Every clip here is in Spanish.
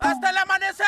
¡Hasta el amanecer!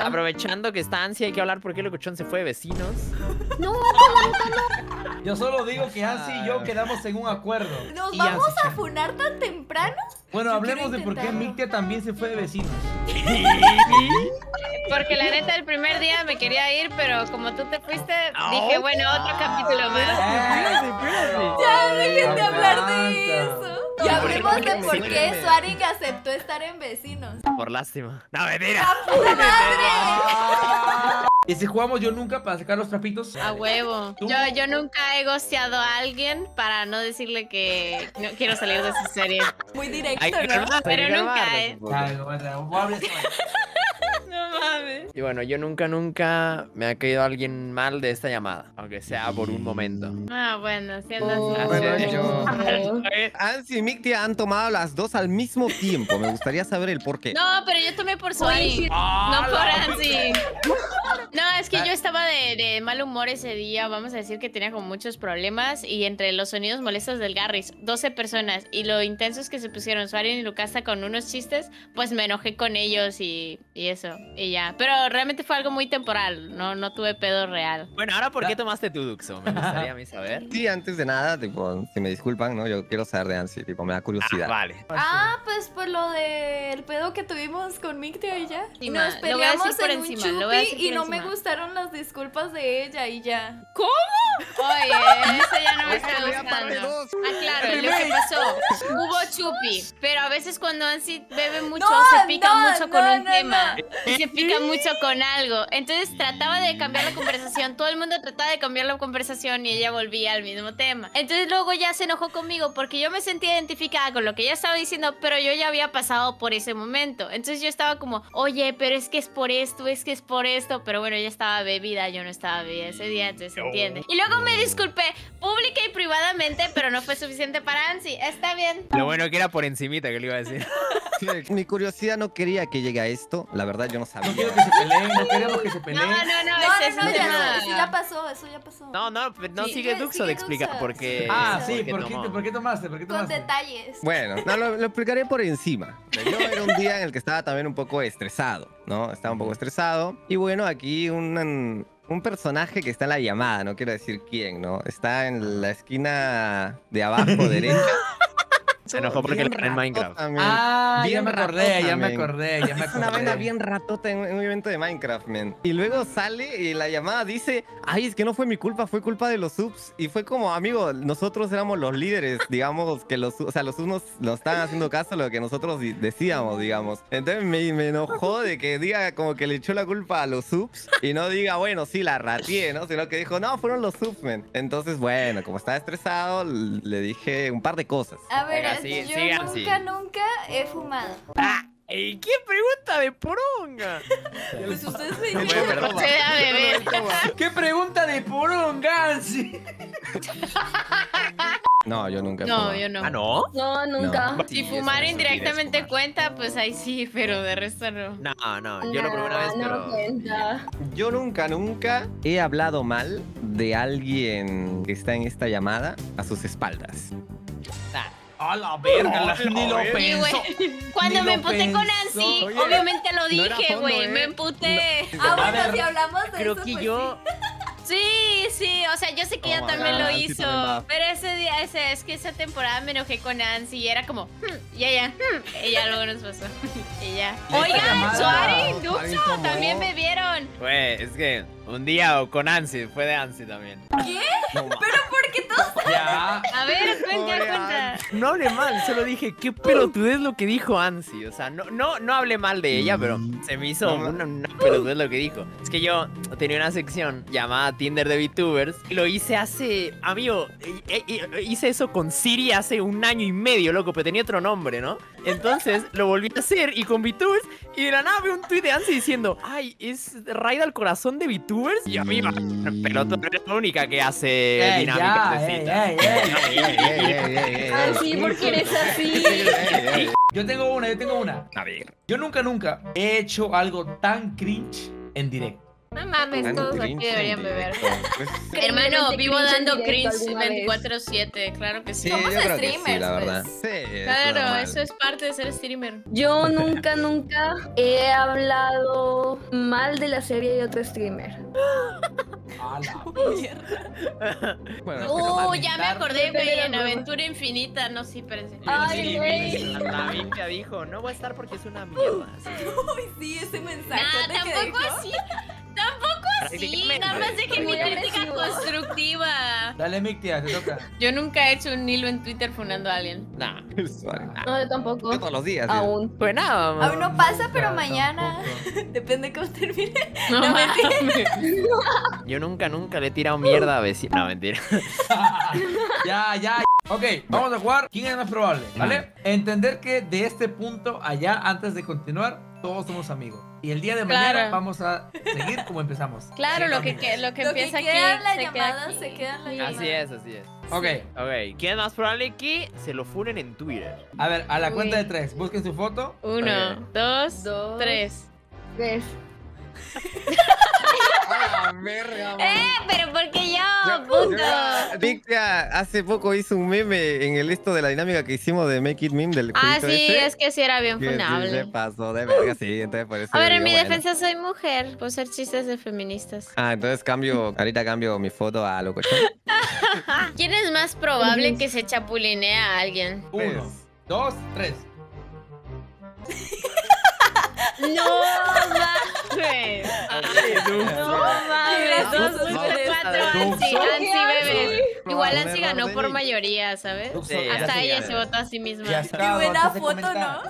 Aprovechando que está ansia, hay que hablar por qué Locochón se fue de vecinos. No, Yo solo digo que Ansi y yo quedamos en un acuerdo. ¿nos Y vamos a funar tan temprano? Bueno, Yo hablemos de por qué. Mictia también se fue de vecinos. Porque la neta el primer día me quería ir, pero como tú te fuiste, dije, bueno, otro capítulo más. Ya, dejen de hablar de eso. Y ¿por hablemos de por qué. Suaring aceptó estar en vecinos. Por lástima. No, mentira. ¡Puta madre! Y si jugamos yo nunca para sacar los trapitos. A huevo. ¿Tú? Yo, yo nunca he gosteado a alguien para no decirle que no quiero salir de su serie. Muy directo, ¿no? Pero nunca, ¿eh? Mames. Y bueno, yo nunca, nunca me ha caído alguien mal de esta llamada, aunque sea por un momento. Ah, bueno, siendo Oh, así. bueno, yo- Ansi y Mictia han tomado las dos al mismo tiempo. Me gustaría saber el por qué. No, pero yo tomé por Suari. No por Ansi. No, es que yo estaba de, de mal humor ese día. Vamos a decir que tenía como muchos problemas. Y entre los sonidos molestos del Garris, 12 personas. Y lo intensos que se pusieron Suari y Lucasta con unos chistes, pues me enojé con ellos y, y eso. Y ya. Pero realmente fue algo muy temporal. No, no tuve pedo real. Bueno, ahora, ¿por qué tomaste tu Duxo? Me gustaría a mí saber. Sí, antes de nada, tipo, si me disculpan, ¿no? Yo quiero saber de Ansi, tipo, me da Ah, curiosidad. vale. Ah, pues por lo del pedo que tuvimos con Mictia y ya. Sí, Nos ma, lo voy a decir peleamos por en encima, un chupi y no me gustaron las disculpas de ella y ya. Oye, eso ya no me está gustando. Ah, claro, lo que pasó. Hubo chupi, pero a veces cuando Ansi bebe mucho, No, se pica no, mucho con no, un no, tema. Y se pica mucho con algo. Entonces trataba de cambiar la conversación. Todo el mundo trataba de cambiar la conversación y ella volvía al mismo tema. Entonces luego ya se enojó conmigo porque yo me sentía identificada con lo que ella estaba diciendo, pero yo ya había pasado por ese momento. Entonces yo estaba como, oye, pero es que es por esto, es que es por esto. Pero bueno, ella estaba bebida, yo no estaba bebida ese día, entonces se entiende. Y luego me disculpé pública y privadamente, pero no fue suficiente para Ansi. Está bien. Lo bueno que era por encimita que le iba a decir. Mi curiosidad no quería que llegue a esto. La verdad, yo no No sabía. quiero que se peleen, no queremos que se No, peleen. no, no, No, ese es no, no, ya, eso ya pasó, eso ya pasó. No, no, pero no Sí, sigue Duxo de explicar por qué. Ah, sí, por qué ¿por qué, tomó. ¿por qué tomaste? ¿Por qué Con tomaste? detalles. Bueno, no, lo, lo explicaré por encima. Yo era un día en el que estaba también un poco estresado, ¿no? Estaba un poco estresado. Y bueno, aquí un, un personaje que está en la llamada, no quiero decir quién, ¿no? Está en la esquina de abajo derecha. Se enojó porque le gané en Minecraft. también. Ah, ya Bien me acordé, ratota, ya me acordé, ya me Es una vaina acordé. bien ratota en, en un evento de Minecraft, man. Y luego sale y la llamada dice, ay, es que no fue mi culpa, fue culpa de los subs. Y fue como, amigo, nosotros éramos los líderes, digamos, que los, o sea, los subs nos, nos estaban haciendo caso a lo que nosotros decíamos, digamos. Entonces me, me enojó de que diga como que le echó la culpa a los subs y no diga, bueno, sí, la ratié, ¿no? Sino que dijo, no, fueron los subs, man. Entonces, bueno, como estaba estresado, le dije un par de cosas. A ver, Yo sigan, nunca, sí. nunca he fumado. ¡Ey, qué pregunta de poronga! Pues ustedes me No, dijeron. Se da beber. ¿Qué pregunta de poronga? No, yo nunca he No, fumado. yo no. ¿Ah, no? No, nunca. Si Sí, fumar no indirectamente fumar. cuenta, pues ahí sí, pero de resto no. No, no, yo lo probé una vez, pero. Yo nunca, nunca he hablado mal de alguien que está en esta llamada a sus espaldas. A la verga, la- ni lo pensó. Cuando Ni me emputé con. Nancy, Oye, obviamente lo no dije, güey. ¿eh? Me emputé. Ah, A bueno, ver. si hablamos de Creo eso, que pues yo. Sí, sí, o sea, yo sé que ella Oh, también lo Nancy hizo. Pero ese día, ese, es que esa temporada me enojé con Nancy y era como, hmm, ella, hmm, y ya luego nos pasó. ya. Esta Oigan, Suari Duxo, también me vieron. Güey, es que un día con Ansi, fue de Ansi también. sí. Pero ¿por todos? Ya. A ver, cuenta, cuenta. No hablé mal, solo dije qué pelotudez lo que dijo Ansi. O sea, no, no, no hablé mal de ella, pero se me hizo una, una pelotudez lo que dijo. Es que yo tenía una sección llamada Tinder de VTubers y lo hice hace. Amigo, hice eso con Siri hace un año y medio, loco, pero tenía otro nombre, ¿no? Entonces lo volví a hacer y con VTubers y de la nada veo un tweet de Ansi diciendo, ay, es raid al corazón de VTubers. Y amigo, pelota no es la única que hace Ey, dinámicas. Ah, sí, porque eres así. Yo tengo una, yo tengo una. A ver. Yo nunca, nunca he hecho algo tan cringe en directo. No mames, todos aquí deberían beber. Pues, Hermano, vivo dando cringe alguna vez. 24-7, claro que sí. sí, yo Somos creo que sí, streamers, la pues. verdad. Sí, es Claro, normal. eso es parte de ser streamer. Yo nunca, nunca he hablado mal de la serie de otro streamer. Bueno, Oh, ya me acordé, güey, en. Aventura Infinita. No, sí, espérense. Ay, Sí, güey. La, Biblia dijo, no voy a estar porque es una mierda. Sí. Uy, sí, ese mensaje. Nah, ¿te que tampoco así. Prácticamente. Nada más dejé mi crítica constructiva. Dale, Mictia, te toca. Yo nunca he hecho un hilo en Twitter funando a alguien. Nah. Suave. No, yo tampoco. Yo todos los días. sí. Aún. Pues nada, mamá. Aún no pasa, pero mañana. tampoco. Depende cómo termine. No, No, mames. Yo nunca, nunca le he tirado mierda a vecino. No, mentira. ya, ya. Ok, vamos a jugar. ¿Quién es más probable? ¿Vale? Entender que de este punto allá, antes de continuar, todos somos amigos. Y el día de mañana Claro. vamos a seguir como empezamos. Claro, lo que, que- lo que Lo que empieza queda en la aquí se queda llamada, aquí. se queda en la Sí. llamada. Así es, así es. Ok, Ok, ¿quién más probable que se lo funen en Twitter? a ver, a la Uy. cuenta de tres. Busquen su foto. Uno, dos, Dos. tres. ¿Ves? ¡A la verga, man! ¡Eh! ¡Pero porque yo, Yo- puto! yo- Victia hace poco hizo un meme en el esto de la dinámica que hicimos de Make It Meme del Ah, sí, ese, es que sí era bien sí funable. se pasó de verga, sí, entonces por eso A ver, en mi bueno. defensa soy mujer, puedo hacer chistes de feministas. Ah, entonces cambio, ahorita cambio mi foto a locochón. ¿Quién es más probable que se chapulinee a alguien? Uno, Tres. dos, tres. No No mames. Dos, cuatro. Ansi, Ansi bebé. Igual Ansi ganó por mayoría, ¿sabes? Hasta ella se votó a sí misma. Qué buena foto. ¿no?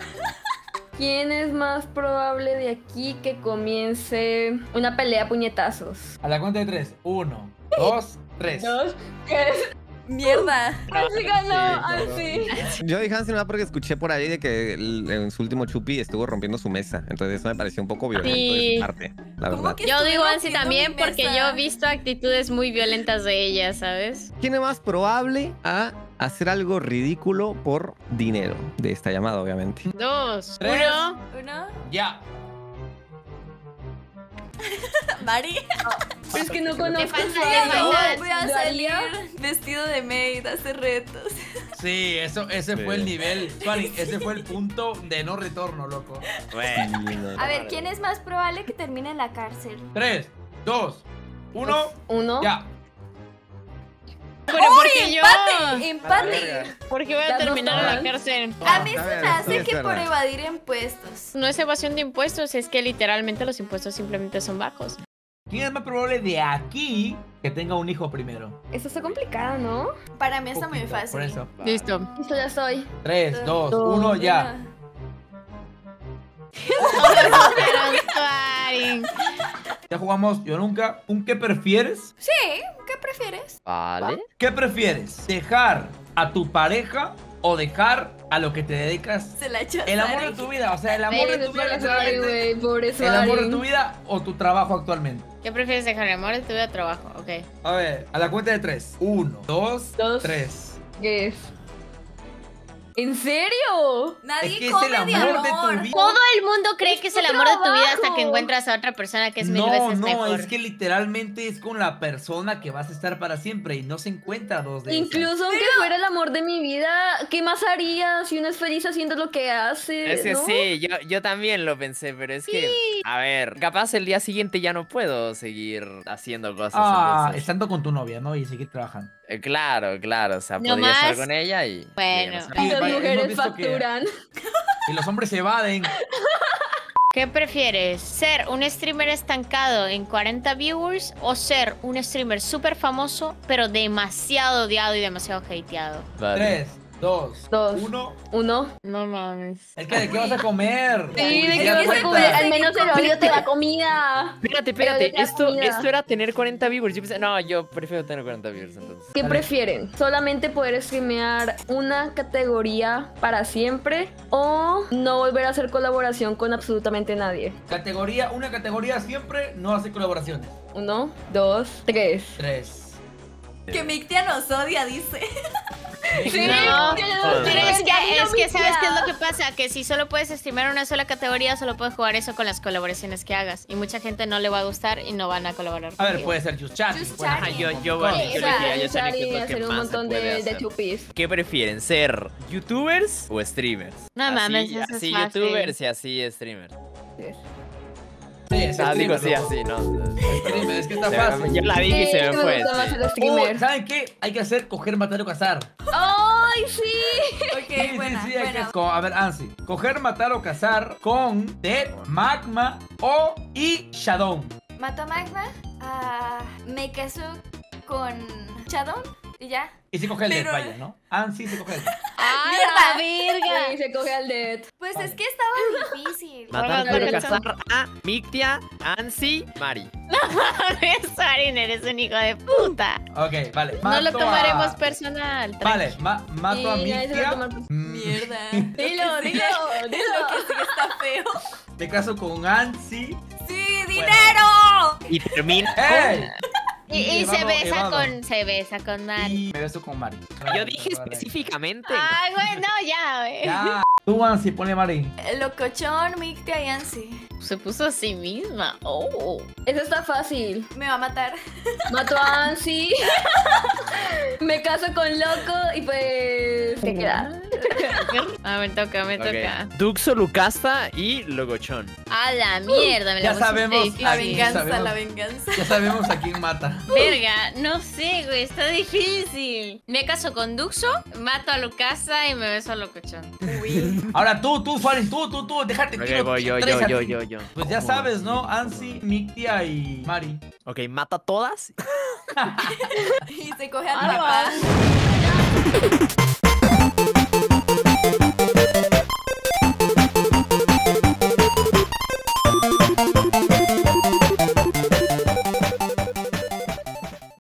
¿Quién es más probable de aquí que comience una pelea a puñetazos? A la cuenta de tres. Uno, dos, tres. Dos, tres. Mierda. Así ganó, así. Yo dije Hansen más porque escuché por ahí de que el- en su último chupi estuvo rompiendo su mesa. Entonces eso me pareció un poco violento de Sí. su parte, la ¿Cómo verdad. que Yo digo Ansi también mi porque mesa? yo he visto actitudes muy violentas de ella, ¿sabes? ¿Quién es más probable a hacer algo ridículo por dinero? De esta llamada, obviamente. Dos, Tres. uno. Uno. Ya. Mari. Es que no conozco su bailar. Voy a Dalia. salir vestido de maid a hacer retos. Sí, eso, ese Sí. fue el nivel. Ese fue el punto de no retorno, loco. Bueno. A ver, ¿quién es más probable que termine en la cárcel? Tres, dos, uno, Uno. ya. Pero ¡Uy, porque yo. empate! ¡Empate! Porque voy a terminar en la cárcel. A mí se me hace que por evadir impuestos. No es evasión de impuestos, es que literalmente los impuestos simplemente son bajos. ¿Quién es más probable de aquí que tenga un hijo primero? Eso está complicado, ¿no? Para mí está muy fácil. Por eso. Listo. Listo, ya estoy. Tres, dos, Dos, uno, ya. Ya jugamos yo nunca. ¿Un qué prefieres? Sí, ¿qué prefieres? Vale. ¿Qué prefieres? ¿Dejar a tu pareja o dejar a lo que te dedicas? Se la. El amor de tu vida, o sea, el amor de tu vida, literalmente. El amor de tu vida o tu trabajo actualmente. ¿Qué prefieres dejar el amor de tu vida o trabajo? Ok. A ver, a la cuenta de tres. Uno, dos, Dos. tres. ¿Qué es? ¿En serio? Nadie Es que es come de amor de tu amor. vida. Todo el mundo cree que es el amor de tu vida hasta que encuentras a otra persona que es mil no, veces no, mejor. es que literalmente es con la persona que vas a estar para siempre y no se encuentra dos de esas. Incluso aunque fuera el amor de mi vida, ¿qué más haría si uno es feliz haciendo lo que hace? Es que ¿no? sí, yo, yo también lo pensé, pero es que, a ver, capaz el día siguiente ya no puedo seguir haciendo cosas. Ah, estando con tu novia, ¿no? Y seguir trabajando. Eh, claro, claro, o sea, No podría estar con ella y... Bueno. y las mujeres visto que- facturan. Y los hombres se evaden. ¿Qué prefieres? ¿Ser un streamer estancado en 40 viewers o ser un streamer súper famoso pero demasiado odiado y demasiado hateado? Vale. Tres, dos, Dos. uno. Uno. No mames. Es que de qué vas a comer. Sí, ¿de qué vas a comer? Al menos el odio te da comida. Espérate, espérate, esto, comida. esto era tener 40 viewers. Yo pensé, no, yo prefiero tener 40 viewers entonces. ¿Qué Dale. prefieren? ¿Solamente poder streamear una categoría para siempre o no volver a hacer colaboración con absolutamente nadie? Categoría, una categoría siempre no hace colaboraciones. Uno, dos, tres. Tres. Que Mictia nos odia, dice. Sí, No, yo- Joder. Pero es que, es que ¿sabes qué es lo que pasa? Que si solo puedes streamear una sola categoría, solo puedes jugar eso con las colaboraciones que hagas. Y mucha gente no le va a gustar y no van a colaborar. A ver, puede ser Just Chat. Yo, yo, es hacer un montón de, de chupis. ¿Qué prefieren, ser youtubers o streamers? No Así- mames, eso es Así fácil. youtubers y así streamers. Sí, es Ah, digo, sí, así, ¿no? Streamer, es que está fácil. Yo la dije y se me fue. gusta más sí. el O, streamer. ¿saben qué? Hay que hacer coger, matar o cazar. ¡Ay, sí! Ok, Sí, buena, sí, sí, buena. que- A ver, Ansi. Coger, matar o cazar con Dead, Magma o y Shadow. Mato a Magma, ah, me caso con Shadow y ya. Y se coge el Pero- Dead, vaya, ¿no? Ansi se coge el Dead. ¡Ay, Mierda. la verga! Sí, se coge al dead. Pues Vale. es que estaba difícil. Matar, pero cazar a Mictia, Ansi, Mari. Sarin, eres un hijo de puta. Ok, vale. No lo tomaremos a- personal. Vale, ma- mato a Mictia. Mm, Mierda. Dilo, dilo, Lo dilo. que sí está feo. Me caso con Ansi. ¡Sí, dinero! Y termina ¡Ey! Y, y se Evado, besa evado. con. Se besa con Mari. Y me beso con Mari. Yo dije específicamente. Ay, güey, no, ya, güey. Ya. Tú, Ansi, ponle Mari. Locochón, Mictia y Ansi. Se puso a sí misma. Oh. Eso está fácil. Me va a matar. Mato a Ansi. Me caso con Loco y pues. Se queda. Ah, me toca, me toca. Duxo, Lucasta y Logochón. A la mierda, me la Ya sabemos. difícil. La venganza, sabemos. la venganza. Ya sabemos a quién mata. Verga, no sé, güey, está difícil. Me caso con Duxo, mato a Lucasa y me beso a Locochón. Uy. Ahora tú, tú, Farin, tú, tú, tú, déjate. Ok, quiero voy yo, yo, yo, yo, yo. Pues ya sabes, ¿no? Ansi, Mictia y Mari. Ok, mata a todas. Y se coge a Ah, mi papá.